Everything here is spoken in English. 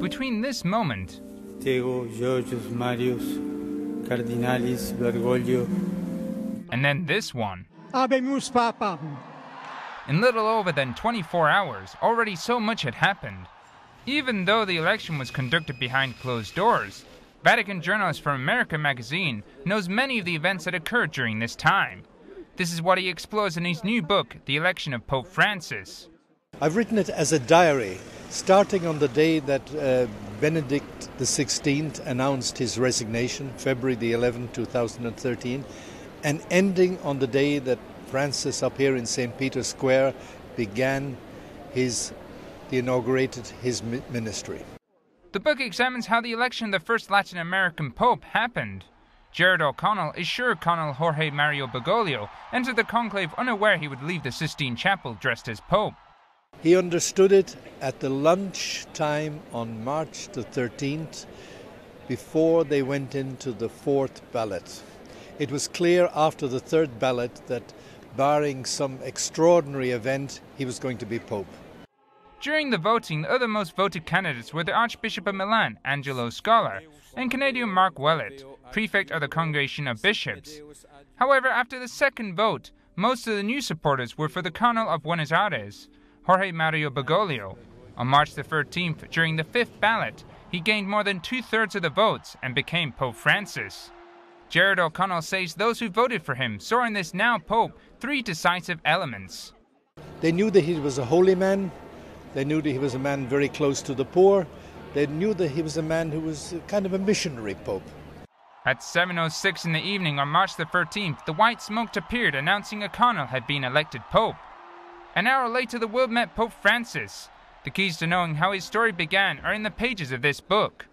between this moment Tego Georgios Marius Cardinalis Bergoglio and then this one. Habemus Papam. In little over than 24 hours, already so much had happened. Even though the election was conducted behind closed doors, Vatican journalist from America magazine knows many of the events that occurred during this time. This is what he explores in his new book, The Election of Pope Francis. I've written it as a diary, starting on the day that uh, Benedict XVI announced his resignation, February the 11th, 2013, and ending on the day that Francis, up here in St. Peter's Square, began his, inaugurated his ministry. The book examines how the election of the first Latin American Pope happened. Gerard O'Connell is sure Cardinal Jorge Mario Bergoglio entered the conclave unaware he would leave the Sistine Chapel dressed as Pope. He understood it at the lunch time on March the 13th before they went into the fourth ballot. It was clear after the third ballot that, barring some extraordinary event, he was going to be Pope. During the voting, the other most voted candidates were the Archbishop of Milan, Angelo Scola, and Canadian Marc Ouellet, prefect of the Congregation of Bishops. However, after the second vote, most of the new supporters were for the Cardinal of Buenos Aires, Jorge Mario Bergoglio. On March the 13th, during the fifth ballot, he gained more than two thirds of the votes and became Pope Francis. Gerard O'Connell says those who voted for him saw in this now Pope three decisive elements. They knew that he was a holy man, they knew that he was a man very close to the poor, they knew that he was a man who was kind of a missionary pope. At 7.06 in the evening on March the 13th, the white smoke appeared announcing O'Connell had been elected Pope. An hour later, the world met Pope Francis. The keys to knowing how his story began are in the pages of this book.